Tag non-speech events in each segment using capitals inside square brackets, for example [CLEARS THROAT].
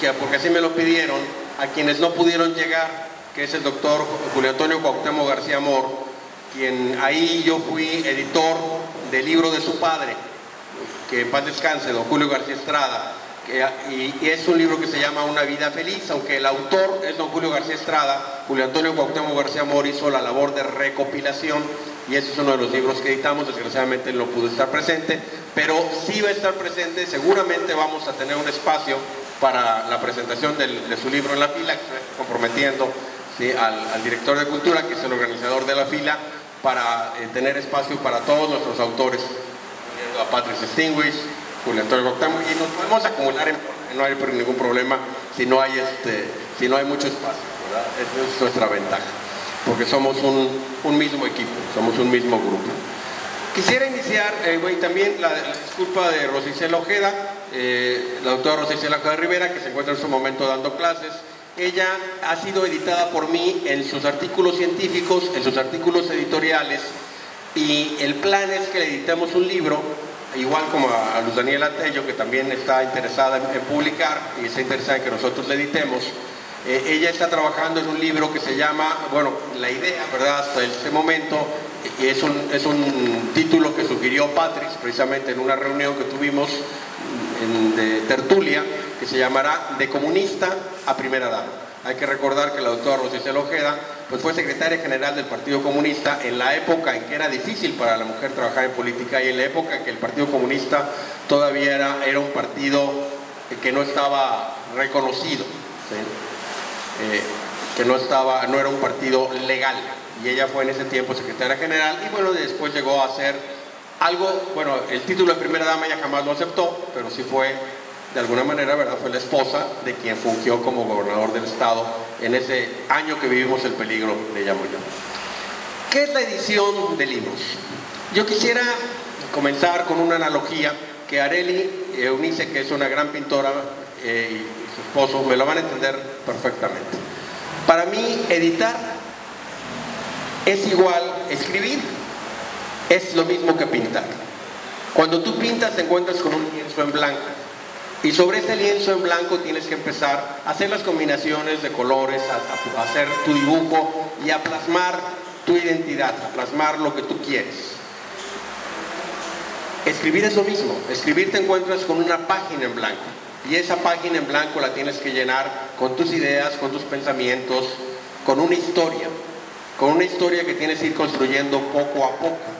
que, porque así me lo pidieron, a quienes no pudieron llegar, que es el doctor Julio Antonio Cuauhtémoc García Amor, quien ahí yo fui editor del libro de su padre, que en paz descanse, don Julio García Estrada, y, es un libro que se llama Una vida feliz, aunque el autor es don Julio García Estrada, Julio Antonio Cuauhtémoc García Amor hizo la labor de recopilación y ese es uno de los libros que editamos, desgraciadamente no pudo estar presente, pero sí va a estar presente, seguramente vamos a tener un espacio para la presentación de su libro en la fila, comprometiendo al, director de cultura, que es el organizador de la fila, para eh, tener espacio para todos nuestros autores, a Patrick Stingwish, Julio Antonio Cuauhtémoc, y nos podemos acumular, en, no hay ningún problema si no hay, este, si no hay mucho espacio, ¿verdad? Esa es nuestra ventaja porque somos un, mismo equipo, somos un mismo grupo. Quisiera iniciar, eh, también la, disculpa de Rosicela Ojeda, eh, la doctora Rosicela Ojeda Rivera, que se encuentra en su momento dando clases. Ella ha sido editada por mí en sus artículos científicos, en sus artículos editoriales, y el plan es que le editemos un libro, igual como a, Luz Daniela Tello, que también está interesada en publicar y está interesada en que nosotros le editemos. Eh, ella está trabajando en un libro que se llama, bueno, la idea, ¿verdad? Hasta este momento, es un, es un título que sugirió Patrick precisamente en una reunión que tuvimos de tertulia, que se llamará De comunista a primera dama. Hay que recordar que la doctora Rosicel Ojeda pues fue secretaria general del Partido Comunista en la época en que era difícil para la mujer trabajar en política y en la época en que el Partido Comunista todavía era, era un partido que no estaba reconocido. Eh, que no, estaba, no era un partido legal. Y ella fue en ese tiempo secretaria general y bueno, después llegó a ser algo, bueno, el título de primera dama ella jamás lo aceptó, pero sí fue, de alguna manera, ¿verdad? Fue la esposa de quien fungió como gobernador del estado en ese año que vivimos el peligro, le llamo yo. ¿Qué es la edición de libros? Yo quisiera comenzar con una analogía que Areli Eunice, que es una gran pintora eh, su esposo, me lo van a entender perfectamente. Para mí, editar es igual escribir, es lo mismo que pintar. Cuando tú pintas te encuentras con un lienzo en blanco y sobre ese lienzo en blanco tienes que empezar a hacer las combinaciones de colores, a, hacer tu dibujo y a plasmar tu identidad, a plasmar lo que tú quieres. Escribir es lo mismo, escribir te encuentras con una página en blanco. Y esa página en blanco la tienes que llenar con tus ideas, con tus pensamientos, con una historia, con una historia que tienes que ir construyendo poco a poco,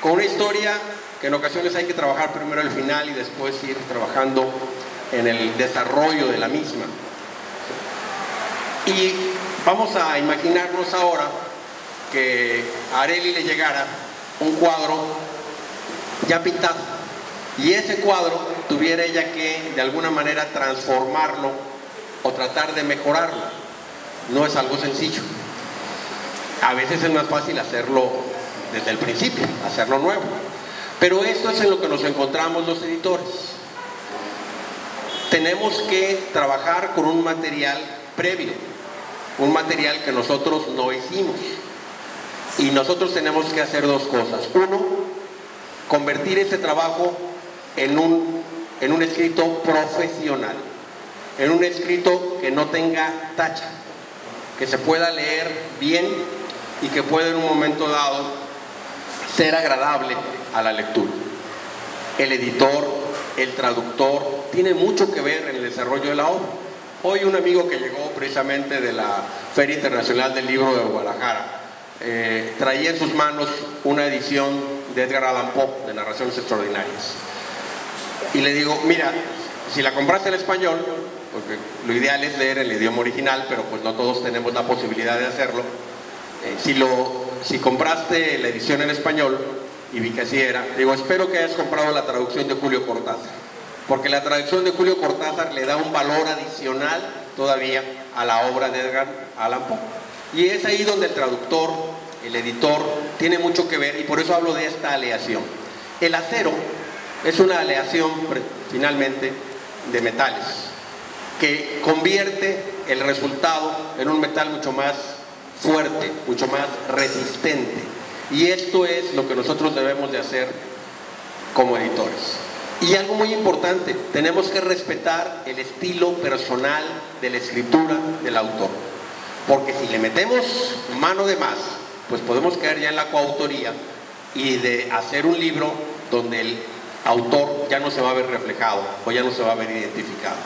con una historia que en ocasiones hay que trabajar primero el final y después ir trabajando en el desarrollo de la misma. Y vamos a imaginarnos ahora que a Areli le llegara un cuadro ya pintado y ese cuadro tuviera ella que de alguna manera transformarlo o tratar de mejorarlo. No es algo sencillo. A veces es más fácil hacerlo desde el principio, hacerlo nuevo. Pero esto es en lo que nos encontramos los editores. Tenemos que trabajar con un material previo, un material que nosotros no hicimos. Y nosotros tenemos que hacer dos cosas. Uno, convertir ese trabajo en un, en un escrito profesional, en un escrito que no tenga tacha, que se pueda leer bien y que pueda en un momento dado ser agradable a la lectura. El editor, el traductor, tiene mucho que ver en el desarrollo de la obra. Hoy un amigo que llegó precisamente de la Feria Internacional del Libro de Guadalajara eh, traía en sus manos una edición de Edgar Allan Poe de Narraciones Extraordinarias y le digo, mira, si la compraste en español, porque lo ideal es leer el idioma original, pero pues no todos tenemos la posibilidad de hacerlo. Eh, si, lo, si compraste la edición en español, y vi que así era, digo, espero que hayas comprado la traducción de Julio Cortázar, porque la traducción de Julio Cortázar le da un valor adicional todavía a la obra de Edgar Allan Poe. Y es ahí donde el traductor, el editor, tiene mucho que ver, y por eso hablo de esta aleación. El acero es una aleación finalmente de metales que convierte el resultado en un metal mucho más fuerte, mucho más resistente. Y esto es lo que nosotros debemos de hacer como editores. Y algo muy importante, tenemos que respetar el estilo personal de la escritura del autor. Porque si le metemos mano de más, pues podemos caer ya en la coautoría y de hacer un libro donde el autor ya no se va a ver reflejado o ya no se va a ver identificado.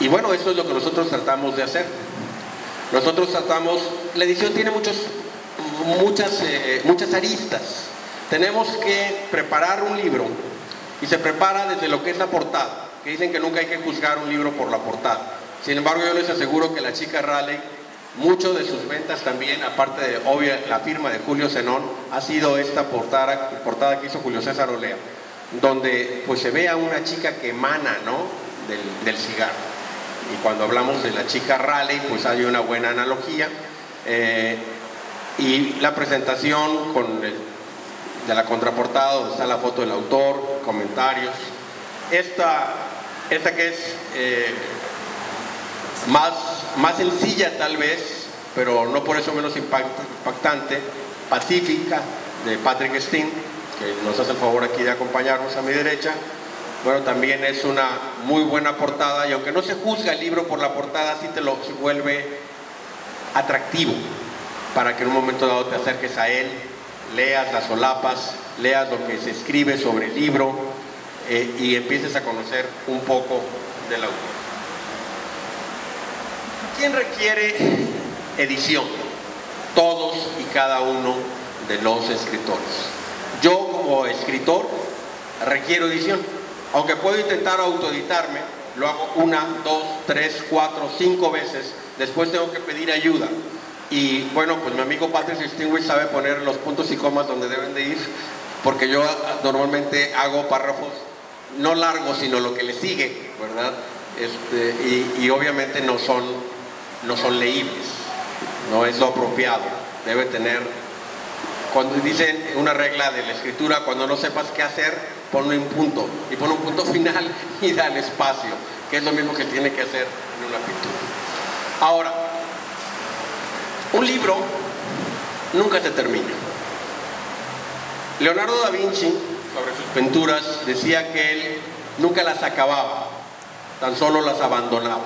Y bueno, eso es lo que nosotros tratamos de hacer. Nosotros tratamos, la edición tiene muchos, muchas, eh, muchas aristas. Tenemos que preparar un libro y se prepara desde lo que es la portada, que dicen que nunca hay que juzgar un libro por la portada. Sin embargo, yo les aseguro que la chica Raleigh, mucho de sus ventas también, aparte de obvia la firma de Julio Zenón, ha sido esta portada, portada que hizo Julio César Olea, donde pues se ve a una chica que emana ¿no? del, cigarro. Y cuando hablamos de la chica Raleigh, pues hay una buena analogía. Eh, y la presentación con de la contraportada donde está la foto del autor, comentarios. Esta, esta que es eh, más, más sencilla tal vez, pero no por eso menos impactante, Pacífica, de Patrick Steen, que nos hace el favor aquí de acompañarnos a mi derecha. Bueno, también es una muy buena portada y aunque no se juzga el libro por la portada, sí te lo vuelve atractivo para que en un momento dado te acerques a él leas las solapas, leas lo que se escribe sobre el libro eh, y empieces a conocer un poco del autor. ¿Quién requiere edición? Todos y cada uno de los escritores. Yo como escritor requiero edición, aunque puedo intentar autoeditarme, lo hago una, dos, tres, cuatro, cinco veces, después tengo que pedir ayuda y bueno, pues mi amigo Patrick Distinguish sabe poner los puntos y comas donde deben de ir, porque yo normalmente hago párrafos no largos, sino lo que le sigue, ¿verdad? Este, y, obviamente no son, no son leíbles, no es lo apropiado. Debe tener, cuando dicen una regla de la escritura, cuando no sepas qué hacer, ponle un punto, y pon un punto [LAUGHS] final y dale espacio, que es lo mismo que tiene que hacer en una pintura. Ahora, un libro nunca se termina. Leonardo da Vinci, sobre sus pinturas, decía que él nunca las acababa, tan solo las abandonaba.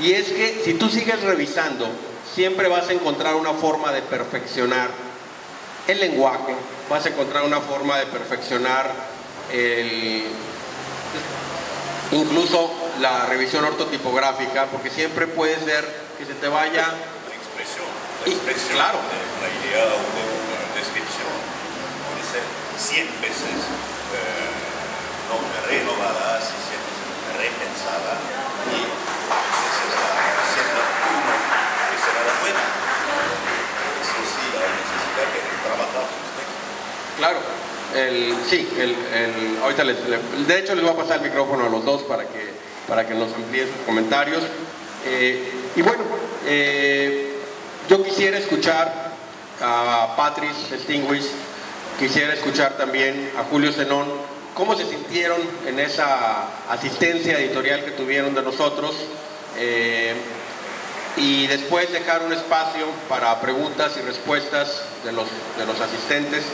Y es que si tú sigues revisando, siempre vas a encontrar una forma de perfeccionar el lenguaje, vas a encontrar una forma de perfeccionar incluso la revisión ortotipográfica, porque siempre puede ser que se te vaya la expresión claro. de la idea o de una descripción puede ser 100 veces eh, no renovada, si 100 veces repensada y esa es la receta que será la buena. Eso sí, hay necesidad de trabajar sus textos. Claro. El, sí, el, el, ahorita les, de hecho les voy a pasar el micrófono a los dos para que, para que nos amplíen sus comentarios. Eh, y bueno, eh, yo quisiera escuchar a Patrice Stingwich, quisiera escuchar también a Julio Zenón, cómo se sintieron en esa asistencia editorial que tuvieron de nosotros eh, y después dejar un espacio para preguntas y respuestas de los, de los asistentes.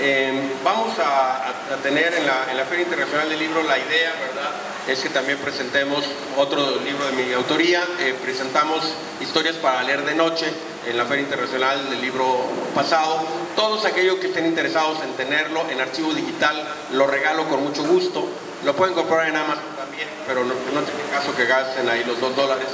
Eh, vamos a, tener en la, Feria Internacional del Libro la idea, ¿verdad?, es que también presentemos otro libro de mi autoría. Eh, presentamos Historias para leer de noche en la Feria Internacional del Libro pasado. Todos aquellos que estén interesados en tenerlo en archivo digital, lo regalo con mucho gusto. Lo pueden comprar en Amazon también, pero no, no tiene caso que gasten ahí los dos dólares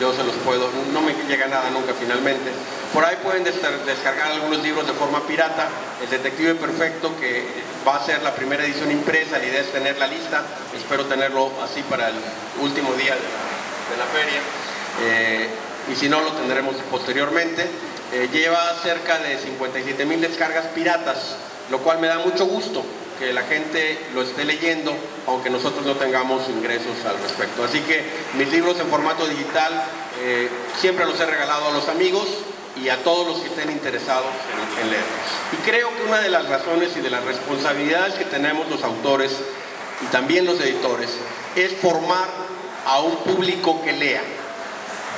yo se los puedo, no me llega nada nunca finalmente. Por ahí pueden descargar algunos libros de forma pirata, El Detective Perfecto, que va a ser la primera edición impresa, la idea es tener la lista, espero tenerlo así para el último día de la, feria, eh, y si no lo tendremos posteriormente. Eh, lleva cerca de 57 mil descargas piratas, lo cual me da mucho gusto, que la gente lo esté leyendo, aunque nosotros no tengamos ingresos al respecto. Así que mis libros en formato digital eh, siempre los he regalado a los amigos y a todos los que estén interesados en, en leerlos. Y creo que una de las razones y de las responsabilidades que tenemos los autores y también los editores es formar a un público que lea.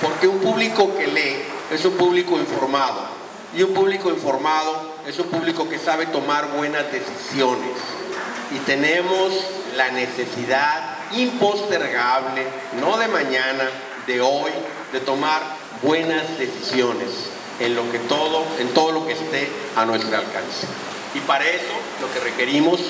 Porque un público que lee es un público informado. Y un público informado es un público que sabe tomar buenas decisiones. y tenemos la necesidad impostergable, no de mañana, de hoy, de tomar buenas decisiones en lo que todo, en todo lo que esté a nuestro alcance. Y para eso lo que requerimos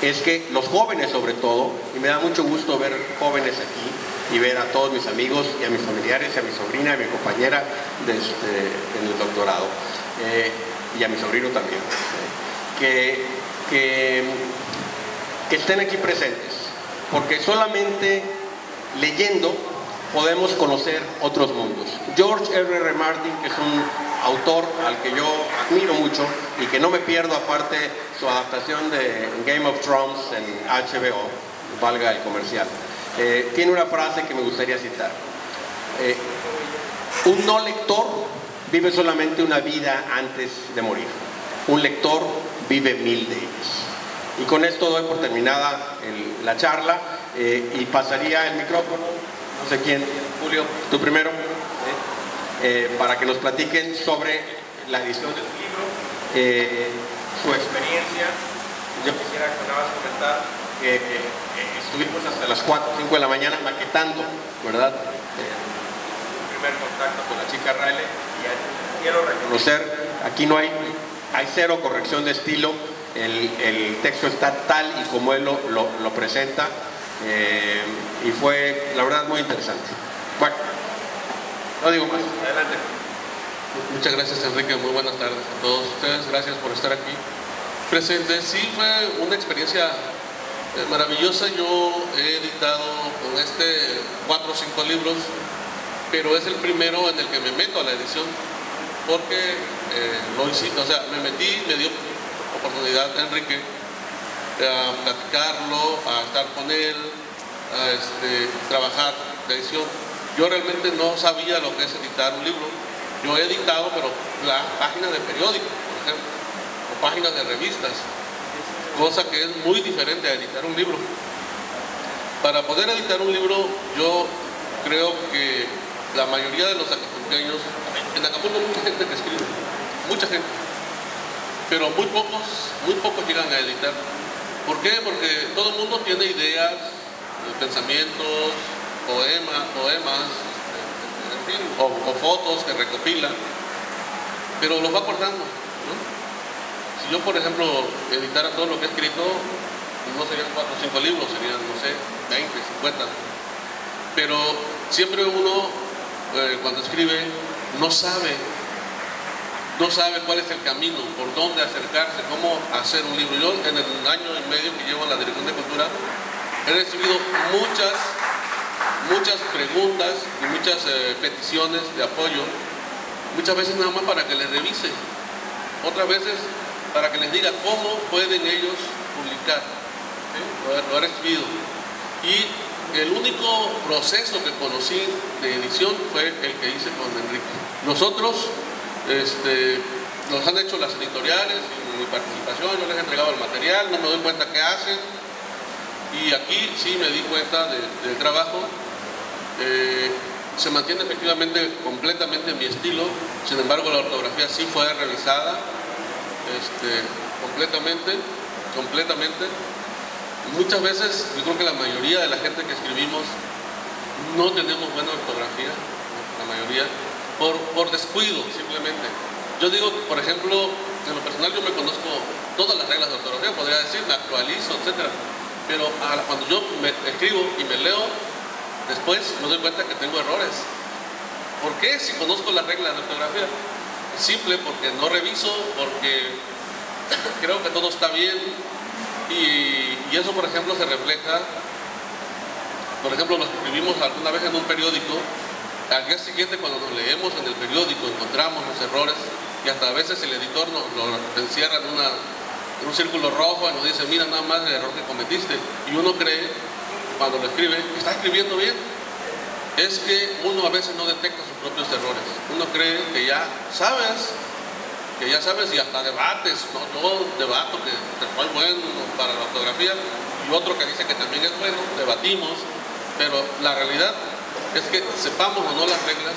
es que los jóvenes sobre todo, y me da mucho gusto ver jóvenes aquí y ver a todos mis amigos y a mis familiares y a mi sobrina y a mi compañera de este, en el doctorado, eh, y a mi sobrino también, que, que, estén aquí presentes, porque solamente leyendo podemos conocer otros mundos. George R. R. Martin, que es un autor al que yo admiro mucho y que no me pierdo aparte su adaptación de Game of Thrones en HBO, valga el comercial, eh, tiene una frase que me gustaría citar. Eh, un no lector vive solamente una vida antes de morir. Un lector vive mil de ellas. Y con esto doy por terminada la charla eh, y pasaría el micrófono, no sé quién, Julio, tú primero. Eh, para que nos platiquen sobre la edición de su libro, eh, su experiencia. Yo quisiera nada más comentar que estuvimos hasta las 4 o 5 de la mañana maquetando, ¿verdad? el primer contacto con la chica Riley quiero reconocer, aquí no hay, hay cero corrección de estilo, el, el texto está tal y como él lo, lo, lo presenta y fue la verdad muy interesante. Bueno. No digo más. Adelante. Muchas gracias Enrique, muy buenas tardes a todos ustedes, gracias por estar aquí presente. Sí, fue una experiencia eh, maravillosa. Yo he editado con este cuatro o cinco libros, pero es el primero en el que me meto a la edición, porque eh, lo hice, o sea, me metí, me dio oportunidad Enrique a platicarlo, a estar con él, a este, trabajar la edición yo realmente no sabía lo que es editar un libro. Yo he editado, pero la páginas de periódicos, por ejemplo, o páginas de revistas, cosa que es muy diferente a editar un libro. Para poder editar un libro, yo creo que la mayoría de los acapulqueños, en Acapulco mucha gente que escribe, mucha gente, pero muy pocos, muy pocos llegan a editar. ¿Por qué? Porque todo el mundo tiene ideas, pensamientos, poemas, poemas o, fotos que recopilan, pero los va cortando. Si yo, por ejemplo, editara todo lo que he escrito, no serían cuatro o cinco libros, serían, no sé, 20, 50. Pero siempre uno, eh, cuando escribe, no sabe, no sabe cuál es el camino, por dónde acercarse, cómo hacer un libro. Yo, en el año y medio que llevo en la Dirección de Cultura, he recibido muchas muchas preguntas y muchas eh, peticiones de apoyo, muchas veces nada más para que les revise, otras veces para que les diga cómo pueden ellos publicar. Lo, he recibido. Y el único proceso que conocí de edición fue el que hice con Enrique. Nosotros este, nos han hecho las editoriales, mi participación, yo les he entregado el material, no me doy cuenta qué hacen. Y aquí sí me di cuenta del trabajo eh, se mantiene efectivamente completamente mi estilo, sin embargo la ortografía sí fue revisada este, completamente, completamente. Muchas veces, yo creo que la mayoría de la gente que escribimos no tenemos buena ortografía, la mayoría, por, por descuido simplemente. Yo digo, por ejemplo, en lo personal yo me conozco todas las reglas de ortografía, podría decir, me actualizo, etc. Pero cuando yo me escribo y me leo, Después me doy cuenta que tengo errores. ¿Por qué? Si conozco las reglas de ortografía. Simple porque no reviso, porque [COUGHS] creo que todo está bien. Y, eso, por ejemplo, se refleja, por ejemplo, lo escribimos alguna vez en un periódico, al día siguiente cuando nos leemos en el periódico encontramos los errores y hasta a veces el editor nos, encierra en, en un círculo rojo y nos dice, mira nada más el error que cometiste. Y uno cree cuando lo escribe, está escribiendo bien. Es que uno a veces no detecta sus propios errores. Uno cree que ya sabes, que ya sabes y hasta debates. ¿no? Yo debato que, fue bueno para la ortografía y otro que dice que también es bueno, debatimos. Pero la realidad es que sepamos o no las reglas,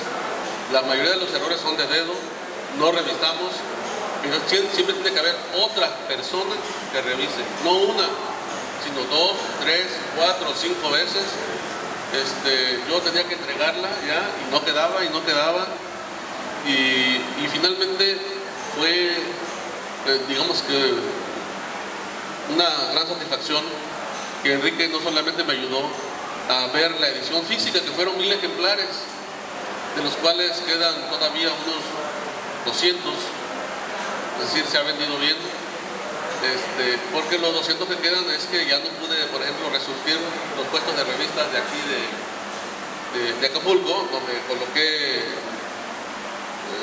la mayoría de los errores son de dedo, no revisamos, pero siempre tiene que haber otra persona que revise, no una, sino dos, tres, cuatro, cinco veces. Este, yo tenía que entregarla ya y no quedaba y no quedaba. Y, finalmente fue, eh, digamos que, una gran satisfacción que Enrique no solamente me ayudó a ver la edición física, que fueron mil ejemplares, de los cuales quedan todavía unos 200, es decir, se ha vendido bien. Este, porque los 200 que quedan es que ya no pude, por ejemplo, resurgir los puestos de revistas de aquí de, de, Acapulco, donde coloqué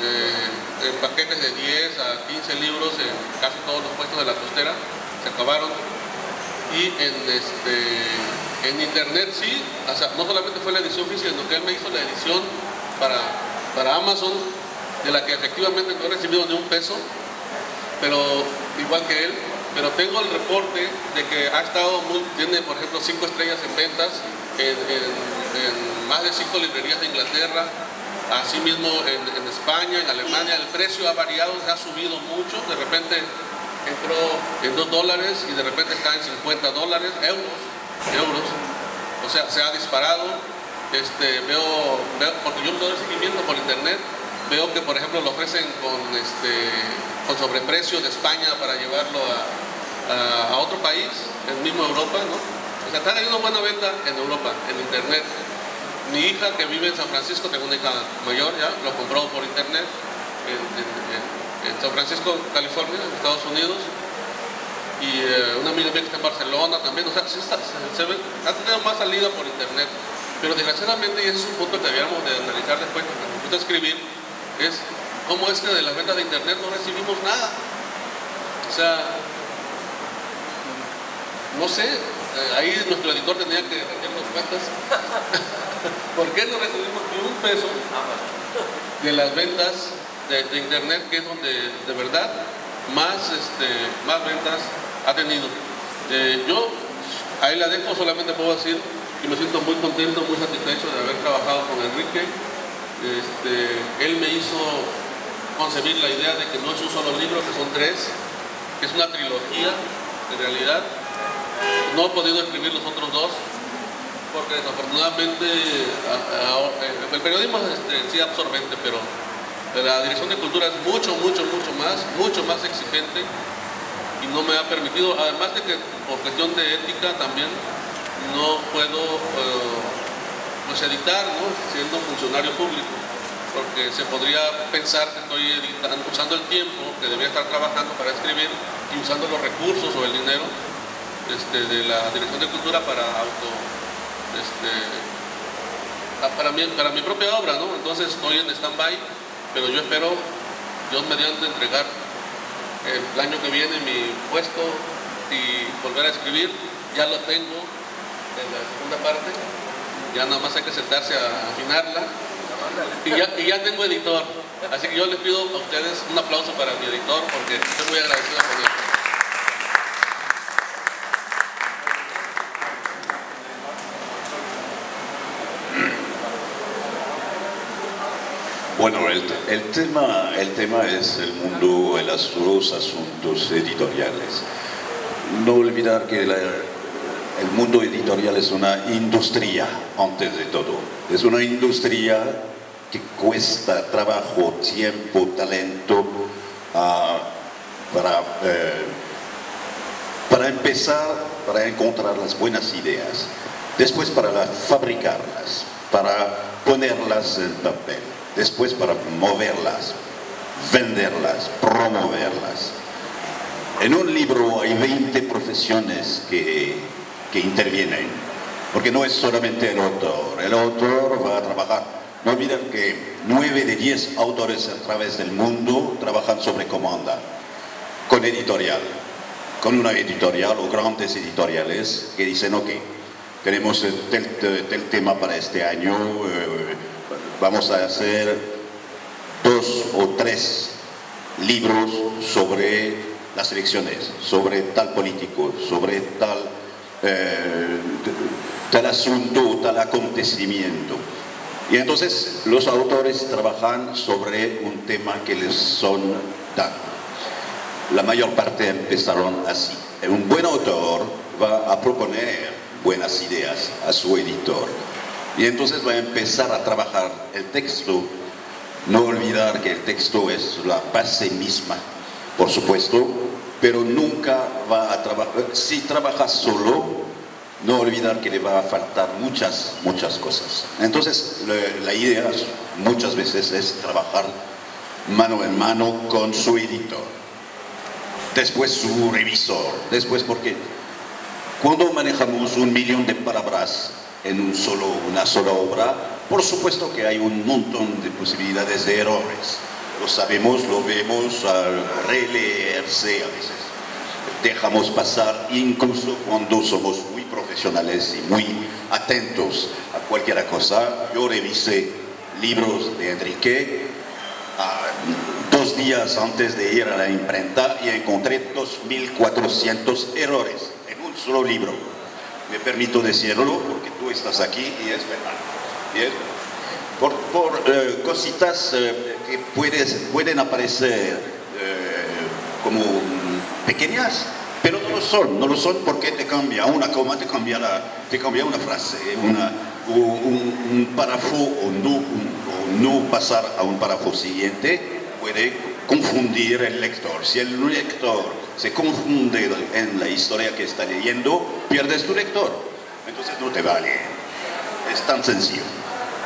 eh, en paquetes de 10 a 15 libros en casi todos los puestos de la costera, se acabaron. Y en, este, en internet sí, o sea, no solamente fue la edición física, sino que él me hizo la edición para, para Amazon, de la que efectivamente no he recibido ni un peso, pero igual que él, pero tengo el reporte de que ha estado muy, tiene por ejemplo cinco estrellas en ventas en, más de cinco librerías de Inglaterra, así mismo en, España, en Alemania, el precio ha variado, ha subido mucho, de repente entró en 2 dólares y de repente está en 50 dólares, euros, euros, o sea, se ha disparado, este, veo, veo porque yo me doy seguimiento por internet, Veo que, por ejemplo, lo ofrecen con, este, con sobreprecio de España para llevarlo a, otro país, en mismo Europa, ¿no? O sea, está teniendo buena venta en Europa, en Internet. Mi hija, que vive en San Francisco, tengo una hija mayor ya, lo compró por Internet en, San Francisco, California, Estados Unidos. Y eh, una amiga mía que está en Barcelona también. O sea, se, ha tenido más salida por Internet. Pero desgraciadamente, y es un punto que deberíamos de analizar después, porque me gusta escribir, es cómo es que de las ventas de internet no recibimos nada. O sea, no sé, eh, ahí nuestro editor tenía que rendirnos cuentas. [LAUGHS] [LAUGHS] ¿Por qué no recibimos ni un peso de las ventas de, internet, que es donde de verdad más, este, más ventas ha tenido? Eh, yo ahí la dejo, solamente puedo decir que me siento muy contento, muy satisfecho de haber trabajado con Enrique este, él me hizo concebir la idea de que no es un solo libro, que son tres, que es una trilogía, en realidad. No he podido escribir los otros dos, porque desafortunadamente el periodismo es este, sí absorbente, pero la dirección de cultura es mucho, mucho, mucho más, mucho más exigente y no me ha permitido, además de que por cuestión de ética también no puedo eh, pues editar, ¿no? siendo funcionario público, porque se podría pensar que estoy usando el tiempo que debería estar trabajando para escribir y usando los recursos o el dinero este, de la Dirección de Cultura para auto, este, para, mi, para mi propia obra, ¿no? Entonces estoy en stand-by, pero yo espero, Dios mediante, entregar el año que viene mi puesto y volver a escribir. Ya lo tengo en la segunda parte ya nada más hay que sentarse a afinarla. Y ya, y ya tengo editor. Así que yo les pido a ustedes un aplauso para mi editor porque estoy muy agradecido con él. Bueno, el, tema, el tema es el mundo, los asuntos editoriales. No olvidar que el mundo editorial es una industria antes de todo. Es una industria que cuesta trabajo, tiempo, talento ah, para, eh, para empezar, para encontrar las buenas ideas. Después para fabricarlas, para ponerlas en papel. Después para moverlas, venderlas, promoverlas. En un libro hay 20 profesiones que que intervienen, porque no es solamente el autor, el autor va a trabajar. No olviden que nueve de diez autores a través del mundo trabajan sobre comanda, con editorial, con una editorial o grandes editoriales que dicen, ok, tenemos el tema para este año, eh, vamos a hacer dos o tres libros sobre las elecciones, sobre tal político, sobre tal eh, tal asunto, tal acontecimiento. Y entonces los autores trabajan sobre un tema que les son dados. La mayor parte empezaron así. un buen autor va a proponer buenas ideas a su editor. Y entonces va a empezar a trabajar el texto. No olvidar que el texto es la base misma, por supuesto, pero nunca va a trabajar. Si trabaja solo, no olvidar que le va a faltar muchas, muchas cosas. Entonces, la idea muchas veces es trabajar mano en mano con su editor. Después su revisor. Después porque cuando manejamos un millón de palabras en un solo, una sola obra, por supuesto que hay un montón de posibilidades de errores. Lo sabemos, lo vemos al releerse a veces. Dejamos pasar incluso cuando somos muy profesionales y muy atentos a cualquier cosa. Yo revisé libros de Enrique ah, dos días antes de ir a la imprenta y encontré 2.400 errores solo libro. Me permito decirlo porque tú estás aquí y es verdad. Bien. Por, por eh, cositas eh, que puedes, pueden aparecer eh, como pequeñas, pero no lo son, no lo son porque te cambia una coma, te cambia, la, te cambia una frase, una, un, un, párrafo o no, o no pasar a un párrafo siguiente puede confundir el lector. Si el lector se confunde en la historia que está leyendo, pierdes tu lector. Entonces no te vale. Es tan sencillo.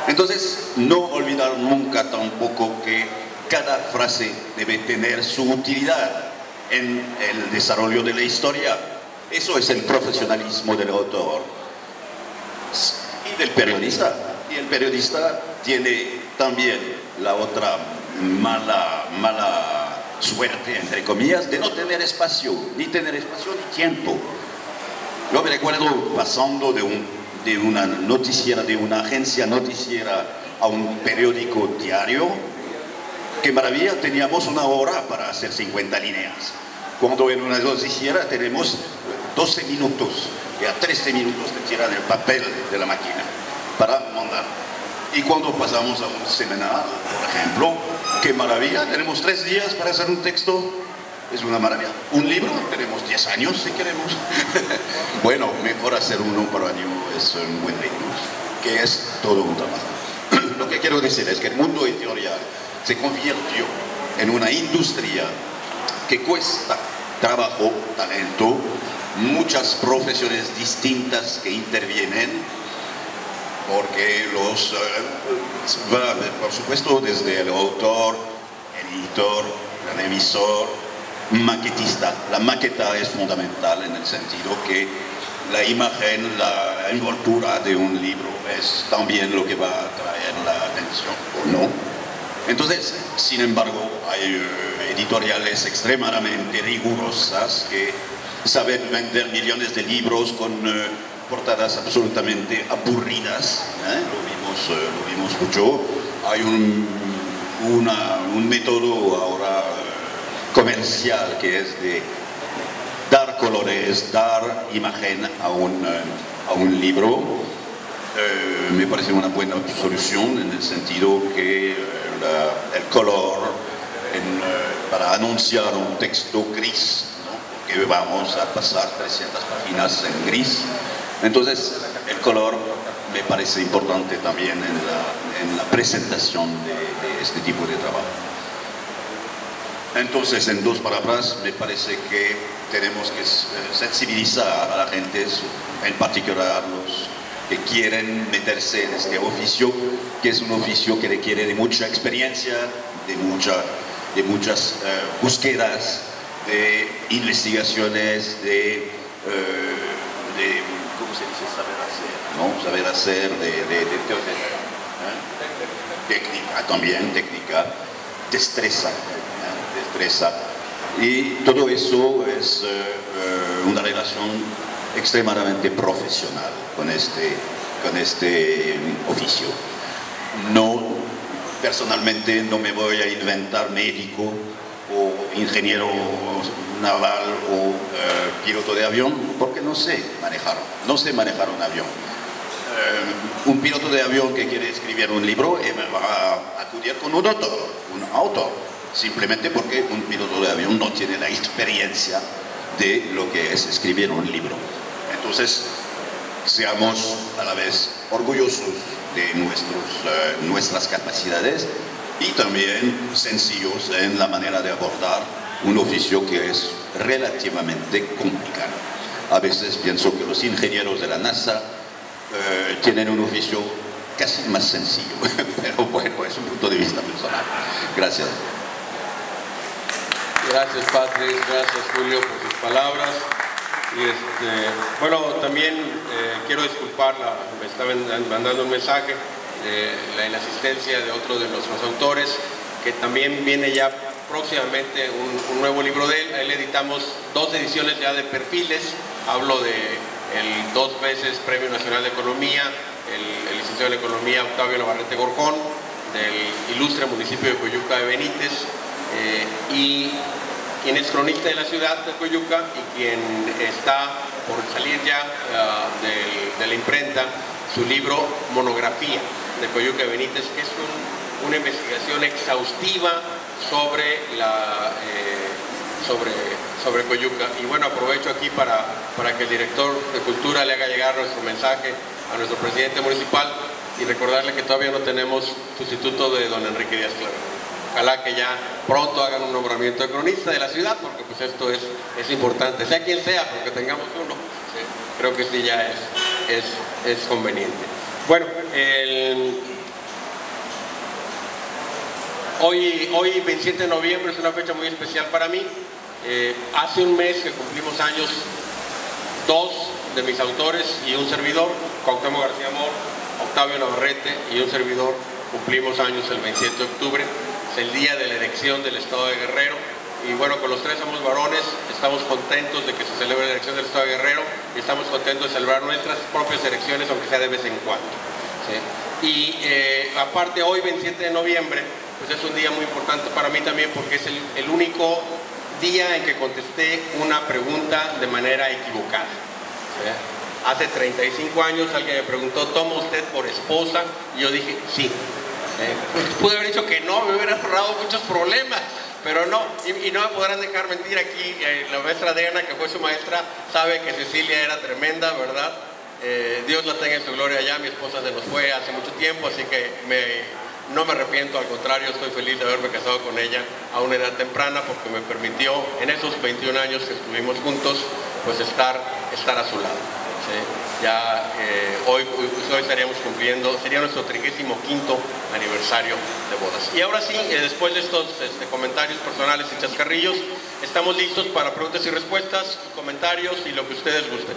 Entonces, no olvidar nunca tampoco que cada frase debe tener su utilidad en el desarrollo de la historia. Eso es el profesionalismo del autor y del periodista. Y el periodista tiene también la otra mala, mala suerte, entre comillas, de no tener espacio, ni tener espacio ni tiempo. Yo me recuerdo pasando de, un, de una noticiera, de una agencia noticiera a un periódico diario, qué maravilla, teníamos una hora para hacer 50 líneas. Cuando en una noticiera tenemos 12 minutos, y a 13 minutos te tiran el papel de la máquina para mandar. Y cuando pasamos a un semanal, por ejemplo, qué maravilla, tenemos tres días para hacer un texto, es una maravilla. Un libro, tenemos 10 años si queremos. [LAUGHS] bueno, mejor hacer uno por año es un buen ritmo, que es todo un trabajo. [CLEARS THROAT] Lo que quiero decir es que el mundo editorial se convirtió en una industria que cuesta trabajo, talento, muchas profesiones distintas que intervienen porque los, eh, por supuesto, desde el autor, editor, revisor, maquetista. La maqueta es fundamental en el sentido que la imagen, la envoltura de un libro es también lo que va a atraer la atención, ¿o no? Entonces, sin embargo, hay eh, editoriales extremadamente rigurosas que saben vender millones de libros con... Portadas absolutamente aburridas, ¿eh? lo, vimos, eh, lo vimos mucho. Hay un, un método ahora eh, comercial que es de dar colores, dar imagen a un, a un libro. me parece una buena solución en el sentido que el color para anunciar un texto gris, ¿no? porque vamos a pasar 300 páginas en gris, entonces, el color me parece importante también en la, presentación de, este tipo de trabajo. Entonces, en dos palabras, me parece que tenemos que sensibilizar a la gente, en particular los que quieren meterse en este oficio, que es un oficio que requiere de mucha experiencia, de, mucha, de muchas eh, búsquedas, de investigaciones, de, eh, de ¿cómo se dice? Saber hacer, ¿no? Saber hacer de, de, de, ¿eh? técnica también, técnica, destreza, ¿eh? destreza. Y todo eso es eh, una relación extremadamente profesional con este, con este oficio. No, personalmente no me voy a inventar médico o ingeniero naval o eh, piloto de avión porque no sé manejar, no sé manejar un avión. Eh, un piloto de avión que quiere escribir un libro eh, va a acudir con un autor, un simplemente porque un piloto de avión no tiene la experiencia de lo que es escribir un libro. Entonces, seamos a la vez orgullosos de nuestros, eh, nuestras capacidades y también sencillos en la manera de abordar un oficio que es relativamente complicado. A veces pienso que los ingenieros de la NASA eh, tienen un oficio casi más sencillo, [LAUGHS] pero bueno, es un punto de vista personal. Gracias. Gracias, Patrick. Gracias, Julio, por sus palabras. Y este, bueno, también eh, quiero disculparla, me estaban mandando un mensaje de la inasistencia de otro de nuestros autores, que también viene ya próximamente un, nuevo libro de él. Ahí le editamos dos ediciones ya de perfiles. Hablo de el dos veces Premio Nacional de Economía, el, licenciado en Economía Octavio Navarrete Gorjón, del ilustre municipio de Coyuca de Benítez, eh, y quien es cronista de la ciudad de Coyuca y quien está por salir ya ah, de, la imprenta su libro Monografía de Coyuca de Benítez, que es una investigación exhaustiva sobre la eh, sobre, sobre Coyuca. Y bueno, aprovecho aquí para, para que el director de Cultura le haga llegar nuestro mensaje a nuestro presidente municipal y recordarle que todavía no tenemos sustituto de don Enrique Díaz Claro. Ojalá que ya pronto hagan un nombramiento de cronista de la ciudad, porque pues esto es, es importante, sea quien sea, porque tengamos uno, creo que sí ya es, es, conveniente. Bueno, hoy, hoy 27 de noviembre es una fecha muy especial para mí. Eh, hace un mes que cumplimos años, dos de mis autores y un servidor, Cuauhtémoc García Amor, Octavio Navarrete y un servidor, cumplimos años el 27 de octubre el día de la elección del Estado de Guerrero. Y bueno, con los tres somos varones, estamos contentos de que se celebre la elección del Estado de Guerrero y estamos contentos de celebrar nuestras propias elecciones, aunque sea de vez en cuando. Y eh, aparte, hoy, 27 de noviembre, pues es un día muy importante para mí también porque es el, único día en que contesté una pregunta de manera equivocada. Hace 35 años alguien me preguntó, ¿toma usted por esposa? Y yo dije, sí. Eh, pues, pude haber dicho que no, me hubiera ahorrado muchos problemas, pero no, y, no me podrán dejar mentir aquí, eh, la maestra Diana, que fue su maestra, sabe que Cecilia era tremenda, ¿verdad? Eh, Dios la tenga en su gloria ya, mi esposa se nos fue hace mucho tiempo, así que no me arrepiento, al contrario, estoy feliz de haberme casado con ella a una edad temprana porque me permitió en esos 21 años que estuvimos juntos, pues estar, estar a su lado. Ya eh, hoy, hoy estaríamos cumpliendo, sería nuestro 35 aniversario de bodas. Y ahora sí, eh, después de estos este, comentarios personales y chascarrillos, estamos listos para preguntas y respuestas, comentarios y lo que ustedes gusten.